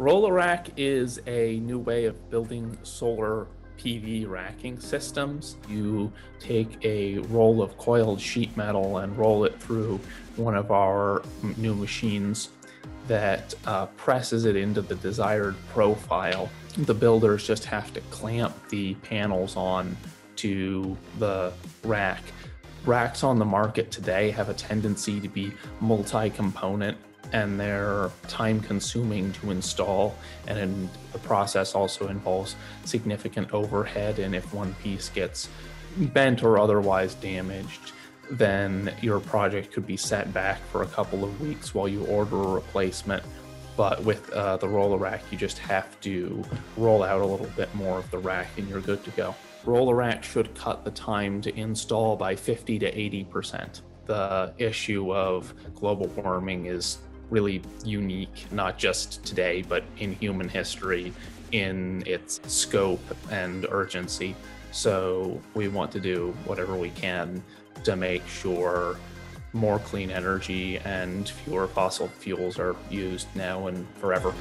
Roller rack is a new way of building solar PV racking systems. You take a roll of coiled sheet metal and roll it through one of our new machines that uh, presses it into the desired profile. The builders just have to clamp the panels on to the rack. Racks on the market today have a tendency to be multi component and they're time consuming to install and the process also involves significant overhead and if one piece gets bent or otherwise damaged then your project could be set back for a couple of weeks while you order a replacement. But with uh, the roller rack you just have to roll out a little bit more of the rack and you're good to go. Roller rack should cut the time to install by 50 to 80 percent. The issue of global warming is really unique, not just today, but in human history in its scope and urgency. So we want to do whatever we can to make sure more clean energy and fewer fossil fuels are used now and forever.